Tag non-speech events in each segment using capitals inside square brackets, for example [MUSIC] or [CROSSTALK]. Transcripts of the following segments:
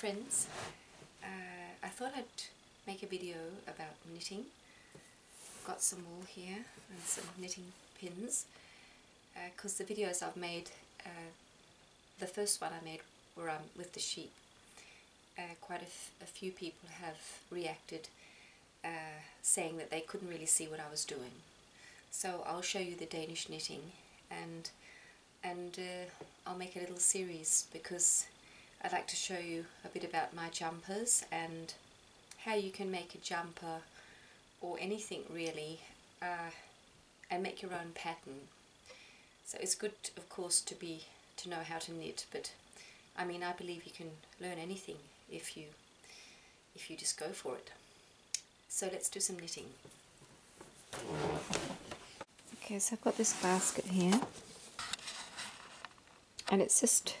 friends. Uh, I thought I'd make a video about knitting. I've got some wool here and some knitting pins because uh, the videos I've made, uh, the first one I made were um, with the sheep. Uh, quite a, few people have reacted uh, saying that they couldn't really see what I was doing. So I'll show you the Danish knitting and and uh, I'll make a little series because I'd like to show you a bit about my jumpers and how you can make a jumper or anything really uh, and make your own pattern. So it's good of course to be to know how to knit but I mean I believe you can learn anything if you if you just go for it. So let's do some knitting. Okay, so I've got this basket here and it's just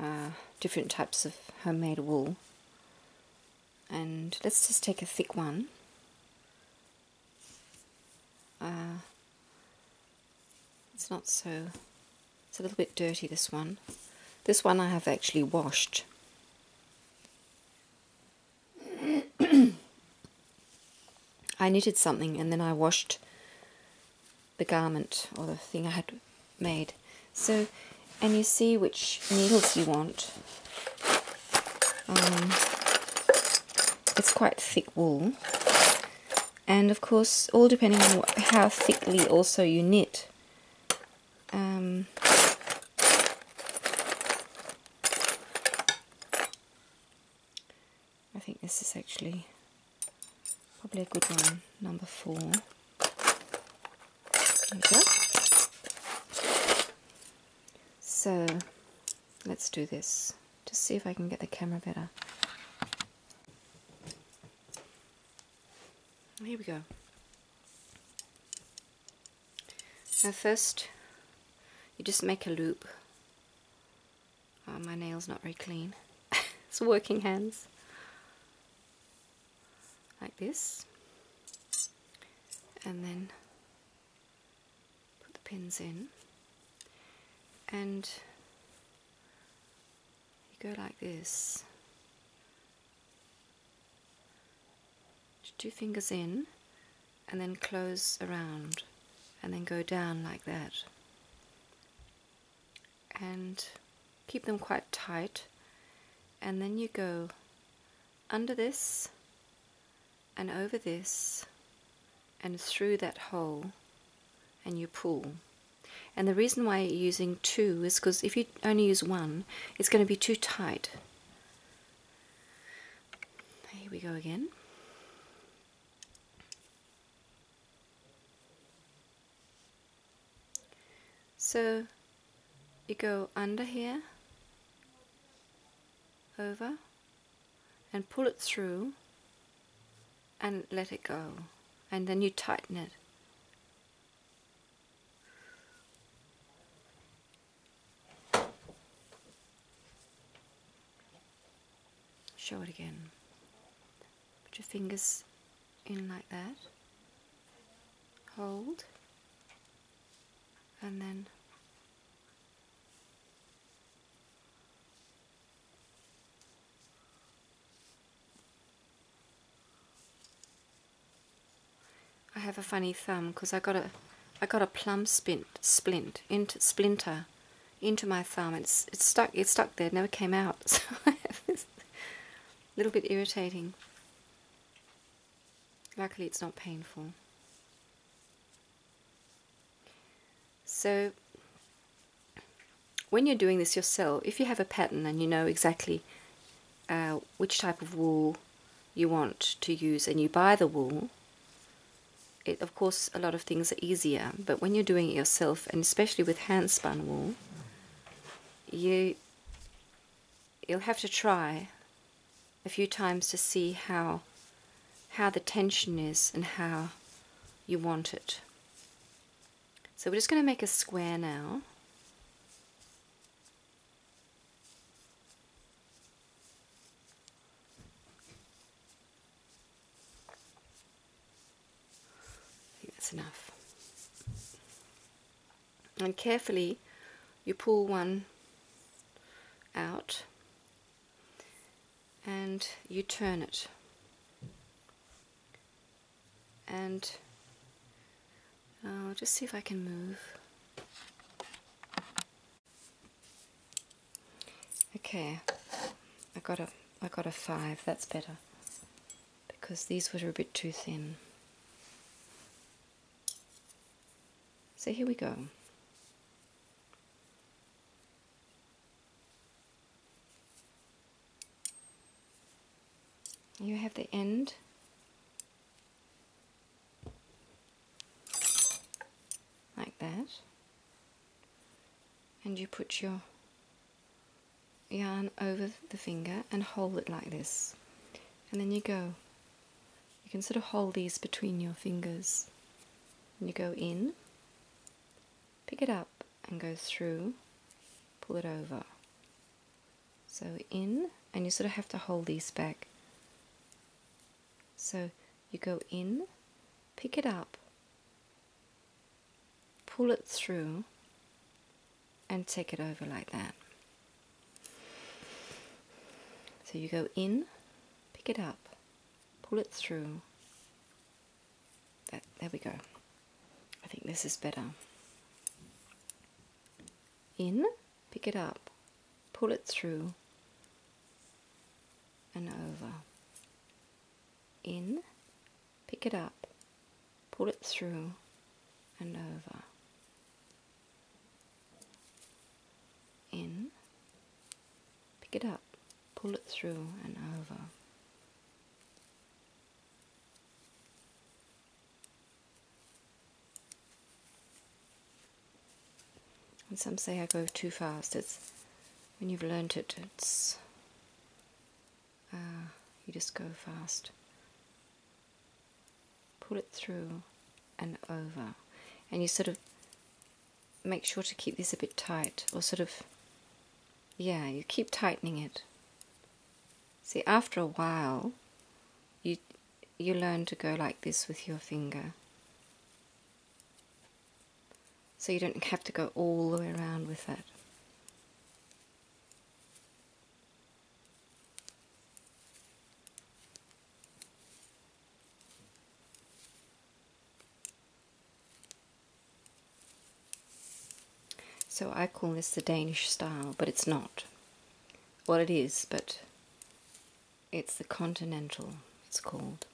uh, different types of homemade wool. And let's just take a thick one. Uh, it's not so it's a little bit dirty this one. This one I have actually washed. [COUGHS] I knitted something and then I washed the garment or the thing I had made. So, and you see which needles you want. Um, it's quite thick wool. And of course, all depending on what, how thickly also you knit. Um, I think this is actually probably a good one, number four. There we go. So uh, let's do this Just see if I can get the camera better. Here we go. Now first you just make a loop. Oh, my nail's not very clean. [LAUGHS] it's working hands. Like this. And then put the pins in and you go like this. Two fingers in and then close around and then go down like that. And keep them quite tight. And then you go under this and over this and through that hole and you pull and the reason why you're using two is because if you only use one, it's going to be too tight. Here we go again. So you go under here, over, and pull it through and let it go. And then you tighten it. Show it again. Put your fingers in like that. Hold. And then I have a funny thumb because I got a I got a plum splint splint into splinter into my thumb. It's it's stuck it's stuck there, it never came out. [LAUGHS] So I have this a little bit irritating. Luckily it's not painful. So when you're doing this yourself, if you have a pattern and you know exactly uh, which type of wool you want to use and you buy the wool, it, of course a lot of things are easier, but when you're doing it yourself, and especially with hand spun wool, you, you'll have to try a few times to see how how the tension is and how you want it. So we're just going to make a square now. I think that's enough. And carefully you pull one out and you turn it. And I'll just see if I can move. Okay, I got a I got a five. That's better because these were a bit too thin. So here we go. You have the end. Like that. And you put your yarn over the finger and hold it like this. And then you go. You can sort of hold these between your fingers. And you go in pick it up and go through pull it over. So in and you sort of have to hold these back so you go in pick it up pull it through and take it over like that. So you go in, pick it up, pull it through. That, there we go. I think this is better. In, pick it up, pull it through and over. In, pick it up, pull it through and over. in, pick it up, pull it through and over. And some say I go too fast. It's when you've learnt it, it's uh, you just go fast. Pull it through and over, and you sort of make sure to keep this a bit tight, or sort of yeah, you keep tightening it. See, after a while, you you learn to go like this with your finger. So you don't have to go all the way around with it. So I call this the Danish style, but it's not. Well, it is, but it's the continental, it's called.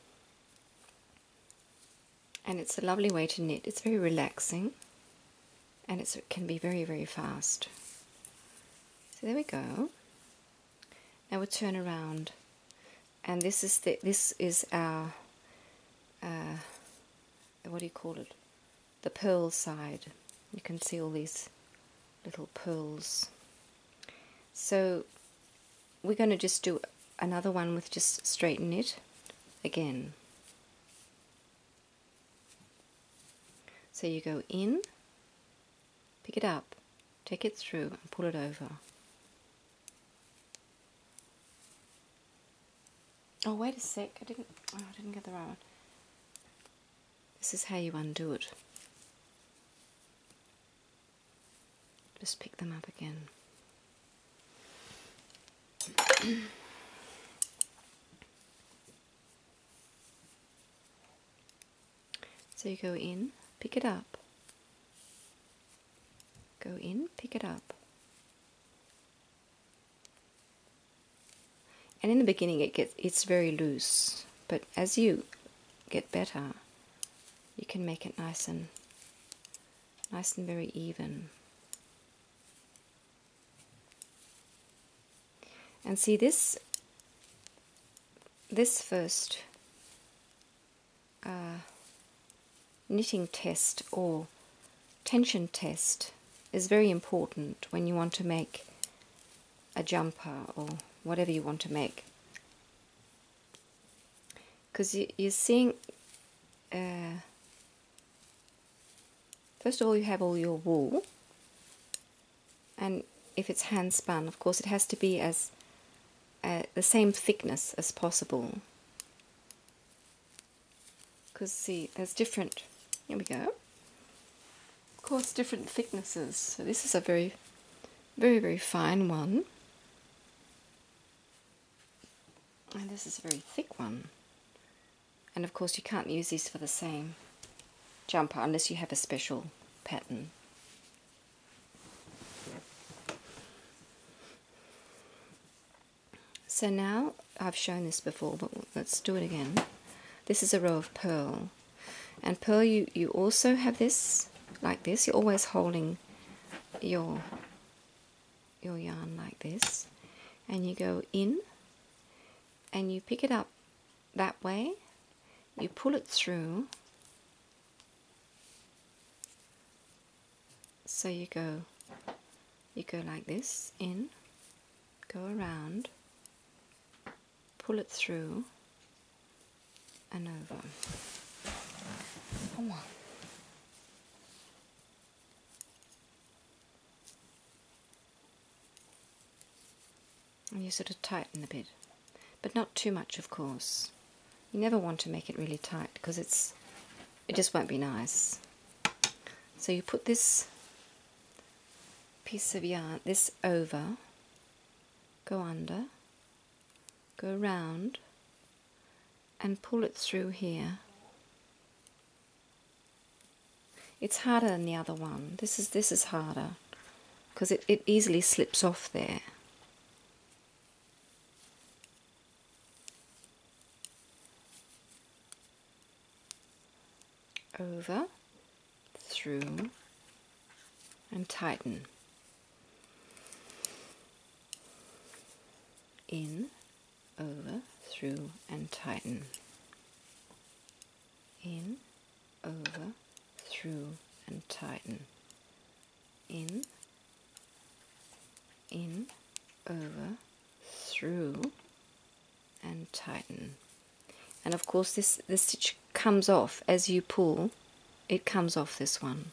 And it's a lovely way to knit. It's very relaxing and it can be very, very fast. So there we go. Now we'll turn around, and this is the this is our uh, what do you call it? The purl side. You can see all these little pearls. So we're going to just do another one with just straight knit again. So you go in, pick it up, take it through and pull it over. Oh wait a sec, I didn't oh, I didn't get the right one. This is how you undo it. Just pick them up again. [CLEARS THROAT] so you go in, pick it up. Go in, pick it up. And in the beginning it gets it's very loose, but as you get better, you can make it nice and nice and very even. And see this this first uh, knitting test or tension test is very important when you want to make a jumper or whatever you want to make. Because you, are seeing uh, first of all you have all your wool. And if it's hand spun of course it has to be as uh, the same thickness as possible. Because see, there's different, here we go, of course different thicknesses. So this is a very, very, very fine one. And this is a very thick one. And of course you can't use these for the same jumper unless you have a special pattern. So now I've shown this before, but let's do it again. This is a row of purl. And purl, you, you also have this like this. You're always holding your, your yarn like this. And you go in and you pick it up that way. You pull it through. So you go, you go like this, in, go around, pull it through and over. Come on. And you sort of tighten a bit, but not too much, of course. You never want to make it really tight because it's it just won't be nice. So you put this piece of yarn, this over, go under, go round and pull it through here. It's harder than the other one. This is this is harder because it, it easily slips off there. Over, through, and tighten. In, over, through, and tighten. In, over, through, and tighten. In, in, over, through, and tighten. And of course, this, this stitch comes off as you pull, it comes off this one.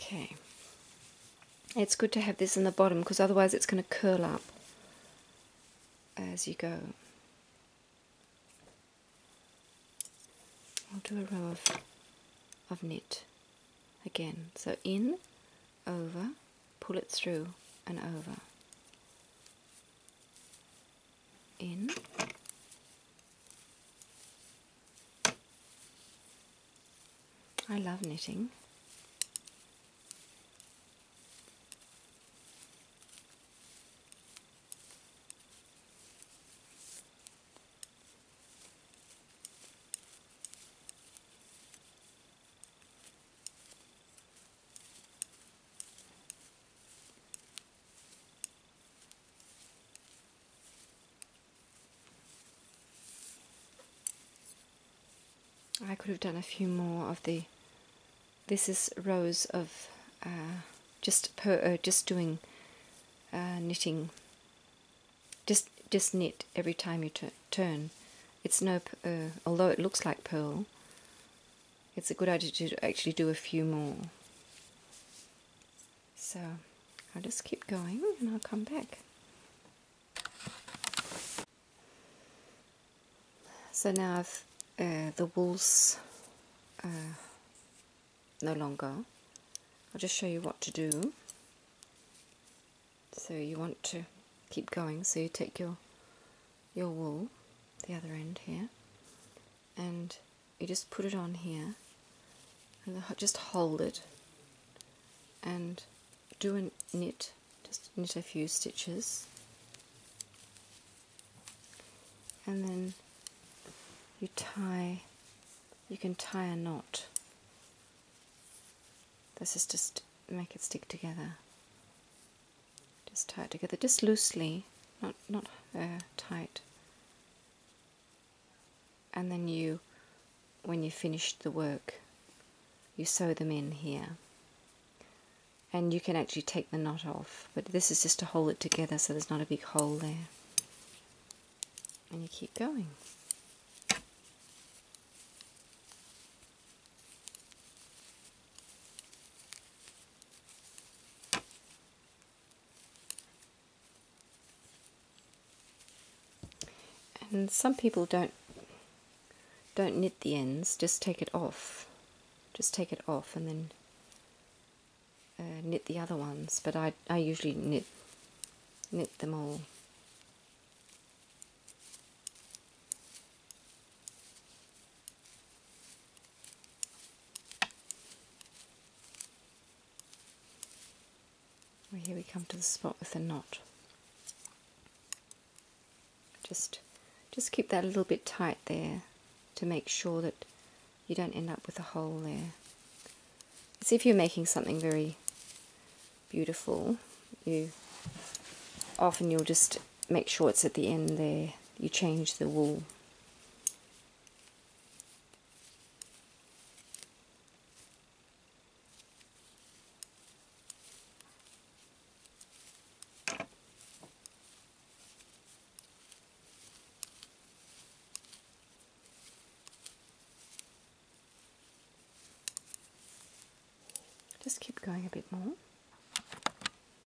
Okay. It's good to have this in the bottom because otherwise it's going to curl up as you go. I'll do a row of, of knit again. So in, over, pull it through and over. In, I love knitting. Could have done a few more of the. This is rows of uh, just per uh, just doing uh, knitting. Just just knit every time you turn. It's no uh, although it looks like purl. It's a good idea to actually do a few more. So I'll just keep going and I'll come back. So now I've uh, the wool's uh, no longer. I'll just show you what to do. So you want to keep going, so you take your your wool, the other end here, and you just put it on here, and just hold it, and do a knit, just knit a few stitches, and then you tie, you can tie a knot. This is just make it stick together. Just tie it together, just loosely, not not uh, tight. And then you, when you finished the work, you sew them in here. And you can actually take the knot off, but this is just to hold it together so there's not a big hole there. and you keep going. And some people don't don't knit the ends, just take it off. Just take it off and then uh, knit the other ones, but I, I usually knit knit them all. Well, here we come to the spot with the knot. Just, just keep that a little bit tight there to make sure that you don't end up with a hole there. As if you're making something very beautiful, you often you'll just make sure it's at the end there. You change the wool